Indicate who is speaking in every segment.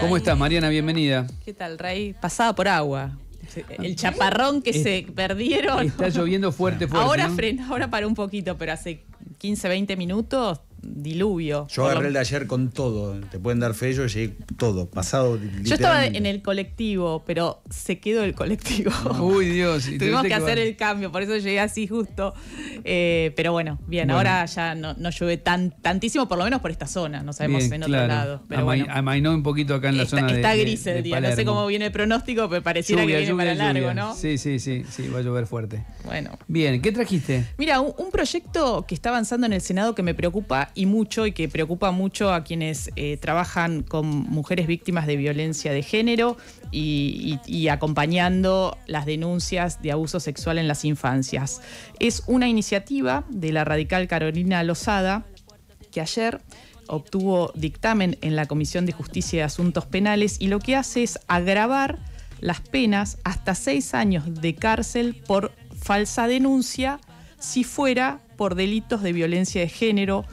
Speaker 1: ¿Cómo estás, Mariana? Bienvenida.
Speaker 2: ¿Qué tal, Rey? Pasada por agua. El chaparrón que se perdieron.
Speaker 1: Está lloviendo fuerte, fuerte.
Speaker 2: Ahora
Speaker 1: ¿no?
Speaker 2: frena, ahora paró un poquito, pero hace 15, 20 minutos diluvio.
Speaker 3: Yo agarré el de ayer con todo. Te pueden dar fe, yo llegué todo, pasado.
Speaker 2: Yo estaba en el colectivo, pero se quedó el colectivo.
Speaker 1: Uy, Dios.
Speaker 2: Tuvimos que hacer el cambio, por eso llegué así justo. Eh, pero bueno, bien,
Speaker 1: Bueno.
Speaker 2: ahora ya no, no llueve tan, tantísimo, por lo menos por esta zona. No sabemos
Speaker 1: Bien,
Speaker 2: en otro
Speaker 1: claro.
Speaker 2: lado. Pero
Speaker 1: Amai-
Speaker 2: bueno.
Speaker 1: Amainó un poquito acá en la
Speaker 2: está,
Speaker 1: zona de
Speaker 2: está
Speaker 1: de-
Speaker 2: gris el
Speaker 1: de
Speaker 2: día. No sé cómo viene el pronóstico, pero pareciera
Speaker 1: Lluvia,
Speaker 2: que viene
Speaker 1: lluvia,
Speaker 2: para largo. ¿no?
Speaker 1: Sí, sí, sí, sí, va a llover fuerte.
Speaker 2: Bueno.
Speaker 1: Bien, ¿qué trajiste?
Speaker 2: Mira, un, un proyecto que está avanzando en el Senado que me preocupa y mucho y que preocupa mucho a quienes eh, trabajan con mujeres víctimas de violencia de género y, acompañando las denuncias de abuso sexual en las infancias. Es una iniciativa de la radical Carolina Lozada que ayer obtuvo dictamen en la Comisión de Justicia y Asuntos Penales y lo que hace es agravar las penas hasta seis años de cárcel por falsa denuncia si fuera por delitos de violencia de género,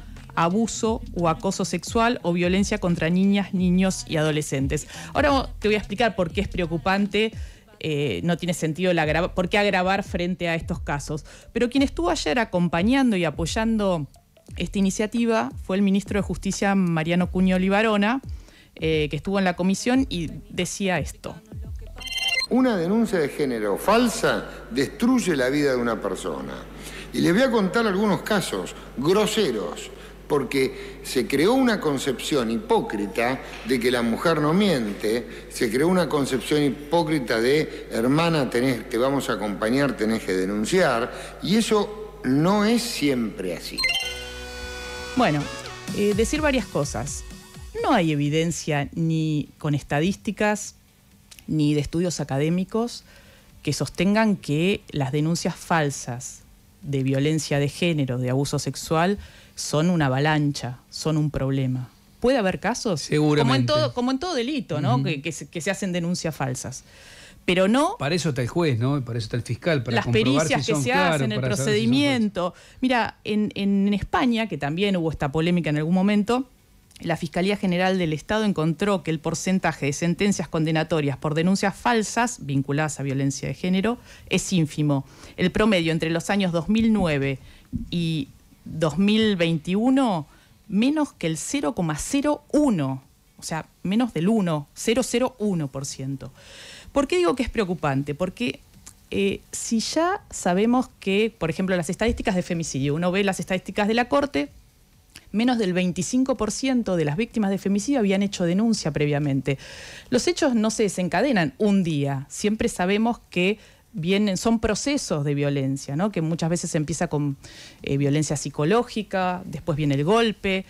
Speaker 2: abuso o acoso sexual o violencia contra niñas, niños y adolescentes. Ahora te voy a explicar por qué es preocupante. eh, no tiene sentido agrava- por qué agravar frente a estos casos. Pero quien estuvo ayer acompañando y apoyando esta iniciativa fue el ministro de Justicia Mariano Cuño Libarona, eh, que estuvo en la comisión y decía esto.
Speaker 4: Una denuncia de género falsa destruye la vida de una persona. Y les voy a contar algunos casos groseros, porque se creó una concepción hipócrita de que la mujer no miente, se creó una concepción hipócrita de hermana, te vamos a acompañar, tenés que denunciar, y eso no es siempre así.
Speaker 2: Bueno, eh, decir varias cosas. No hay evidencia ni con estadísticas ni de estudios académicos que sostengan que las denuncias falsas de violencia de género, de abuso sexual, son una avalancha, son un problema. Puede haber casos, como en
Speaker 1: Seguramente.
Speaker 2: todo, como en todo delito, ¿no? que, que se, que se hacen denuncias falsas. Pero no
Speaker 1: Para eso está el juez, ¿no? Para eso está el fiscal, para
Speaker 2: las
Speaker 1: comprobar
Speaker 2: pericias
Speaker 1: si
Speaker 2: que
Speaker 1: son
Speaker 2: se
Speaker 1: claros,
Speaker 2: hacen, el
Speaker 1: si
Speaker 2: procedimiento. Mira, en, en España, que también hubo esta polémica en algún momento, la Fiscalía General del Estado encontró que el porcentaje de sentencias condenatorias por denuncias falsas vinculadas a violencia de género es ínfimo. El promedio entre los años 2009 y 2021, menos que el 0,01, o sea, menos del 1, 0,01%. ¿Por qué digo que es preocupante? Porque eh, si ya sabemos que, por ejemplo, las estadísticas de femicidio, uno ve las estadísticas de la Corte, menos del 25% de las víctimas de femicidio habían hecho denuncia previamente. Los hechos no se desencadenan un día, siempre sabemos que vienen, son procesos de violencia, ¿no? que muchas veces empieza con eh, violencia psicológica, después viene el golpe.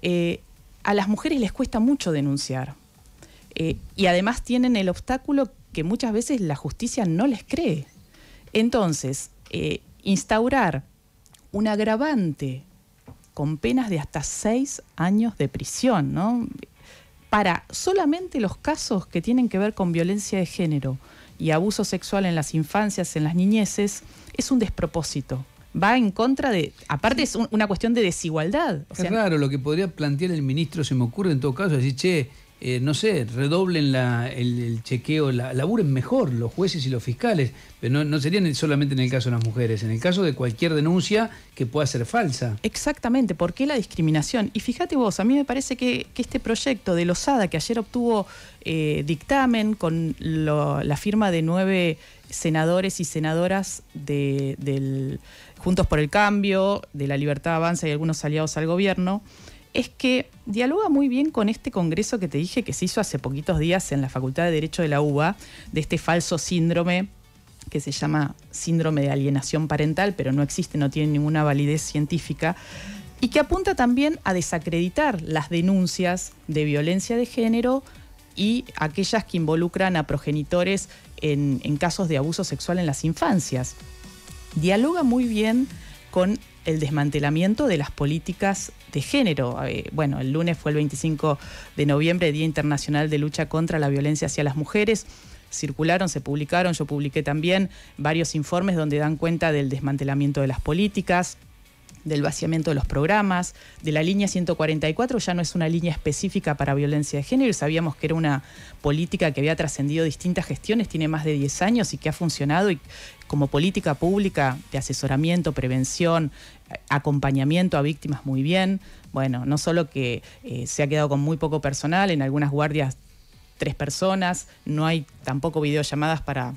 Speaker 2: Eh, a las mujeres les cuesta mucho denunciar. Eh, y además tienen el obstáculo que muchas veces la justicia no les cree. Entonces, instaurar un agravante con penas de hasta seis años de prisión. Para solamente los casos que tienen que ver con violencia de género y abuso sexual en las infancias, en las niñeces, es un despropósito. Va en contra de. Aparte, es un- una cuestión de desigualdad. O
Speaker 1: Es
Speaker 2: sea,
Speaker 1: raro lo que podría plantear el ministro, se me ocurre en todo caso, decir, che, eh, no sé, redoblen la- el, el chequeo, la, laburen mejor los jueces y los fiscales, pero no, serían solamente en el caso de las mujeres, en el caso de cualquier denuncia que pueda ser falsa.
Speaker 2: Exactamente, ¿por qué la discriminación? Y fíjate vos, a mí me parece que, que este proyecto de Losada, que ayer obtuvo eh, dictamen con lo- la firma de nueve senadores y senadoras de, del Juntos por el Cambio, de la Libertad Avanza y algunos aliados al gobierno, es que dialoga muy bien con este congreso que te dije que se hizo hace poquitos días en la Facultad de Derecho de la UBA, de este falso síndrome que se llama síndrome de alienación parental, pero no existe, no tiene ninguna validez científica, y que apunta también a desacreditar las denuncias de violencia de género y aquellas que involucran a progenitores en, en casos de abuso sexual en las infancias. Dialoga muy bien con el desmantelamiento de las políticas de género. Eh, bueno, el lunes fue el 25 de noviembre, Día Internacional de Lucha contra la Violencia hacia las Mujeres. Circularon, se publicaron, yo publiqué también varios informes donde dan cuenta del desmantelamiento de las políticas, del vaciamiento de los programas, de la línea 144 ya no es una línea específica para violencia de género, sabíamos que era una política que había trascendido distintas gestiones, tiene más de 10 años y que ha funcionado y como política pública de asesoramiento, prevención, acompañamiento a víctimas muy bien. Bueno, no solo que eh, se ha quedado con muy poco personal, en algunas guardias tres personas, no hay tampoco videollamadas para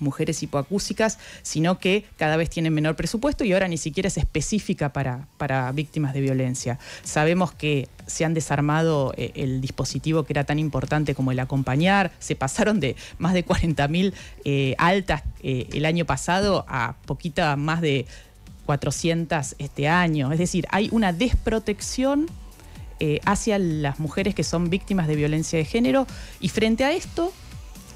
Speaker 2: mujeres hipoacúsicas, sino que cada vez tienen menor presupuesto y ahora ni siquiera es específica para, para víctimas de violencia. Sabemos que se han desarmado eh, el dispositivo que era tan importante como el acompañar, se pasaron de más de 40.000 eh, altas eh, el año pasado a poquita más de 400 este año. Es decir, hay una desprotección hacia las mujeres que son víctimas de violencia de género y frente a esto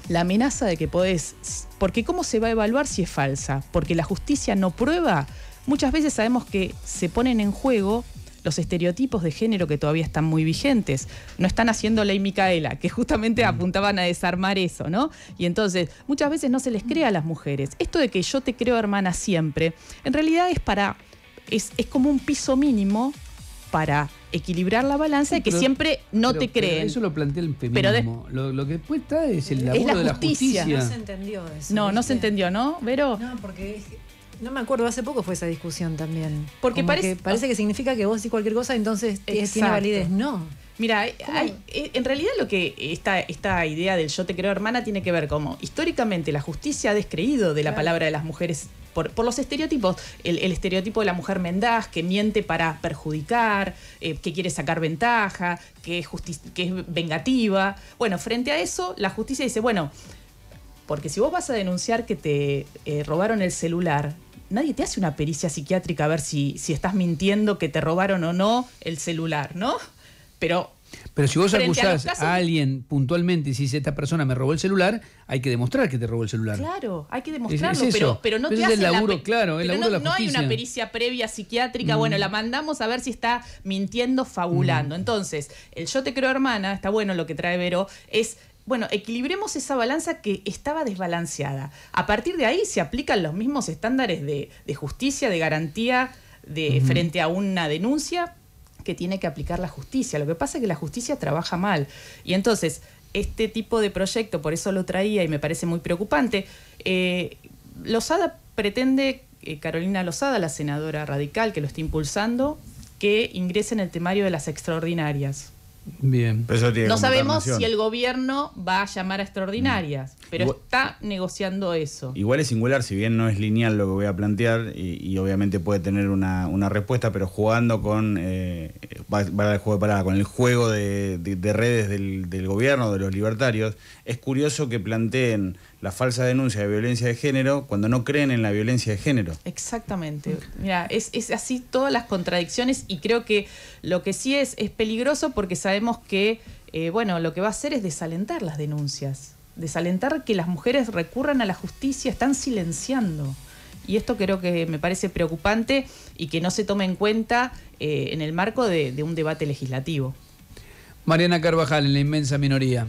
Speaker 2: la amenaza de que podés, porque ¿cómo se va a evaluar si es falsa? Porque la justicia no prueba. Muchas veces sabemos que se ponen en juego los estereotipos de género que todavía están muy vigentes. No están haciendo ley Micaela, que justamente mm. apuntaban a desarmar eso, ¿no? Y entonces, muchas veces no se les cree a las mujeres. Esto de que yo te creo hermana siempre, en realidad es para. es, es como un piso mínimo para equilibrar la balanza y que siempre no te creen.
Speaker 1: eso lo plantea el feminismo. lo, lo, que después está es el laburo de la justicia.
Speaker 5: No se entendió eso.
Speaker 2: No, no se entendió, ¿no? Vero.
Speaker 5: No, porque no me acuerdo, hace poco fue esa discusión también.
Speaker 2: Porque parece,
Speaker 5: que parece que significa que vos decís cualquier cosa, entonces tiene validez. No.
Speaker 2: Mira, eh, en realidad lo que esta, esta idea del yo te creo hermana tiene que ver como históricamente la justicia ha descreído de la palabra de las mujeres por, los estereotipos. El, estereotipo de la mujer mendaz que miente para perjudicar, eh, que quiere sacar ventaja, que es, que es vengativa. Bueno, frente a eso, la justicia dice, bueno, porque si vos vas a denunciar que te eh, robaron el celular, nadie te hace una pericia psiquiátrica a ver si, si estás mintiendo que te robaron o no el celular, ¿no? Pero
Speaker 1: pero si vos acusás a, alguien puntualmente y si esta persona me robó el celular, hay que demostrar que te robó el celular.
Speaker 2: Claro, hay que demostrarlo, pero, no te
Speaker 1: laburo, claro, el laburo
Speaker 2: no,
Speaker 1: de la
Speaker 2: no hay una pericia previa psiquiátrica, bueno, la mm. mandamos a ver si está mintiendo, fabulando. Mm. Entonces, el yo te creo hermana, está bueno lo que trae Vero, es bueno, equilibremos esa balanza que estaba desbalanceada. A partir de ahí se aplican los mismos estándares de, justicia, de garantía de, frente a una denuncia, que tiene que aplicar la justicia. Lo que pasa es que la justicia trabaja mal. Y entonces, este tipo de proyecto, por eso lo traía y me parece muy preocupante, eh, Lozada pretende, eh, Carolina Lozada, la senadora radical que lo está impulsando, que ingrese en el temario de las extraordinarias.
Speaker 1: Bien.
Speaker 2: no sabemos si el gobierno va a llamar a extraordinarias, pero está negociando eso.
Speaker 3: Igual es singular, si bien no es lineal lo que voy a plantear y, obviamente puede tener una, respuesta, pero jugando con, eh, el juego de con el juego de, redes del, del, gobierno, de los libertarios, es curioso que planteen la falsa denuncia de violencia de género cuando no creen en la violencia de género.
Speaker 2: Exactamente. Mira, es, así todas las contradicciones y creo que lo que sí es, es peligroso porque sabemos que, eh, bueno, lo que va a hacer es desalentar las denuncias, desalentar que las mujeres recurran a la justicia, están silenciando. Y esto creo que me parece preocupante y que no se tome en cuenta eh, en el marco de, de un debate legislativo.
Speaker 1: Mariana Carvajal, en la inmensa minoría.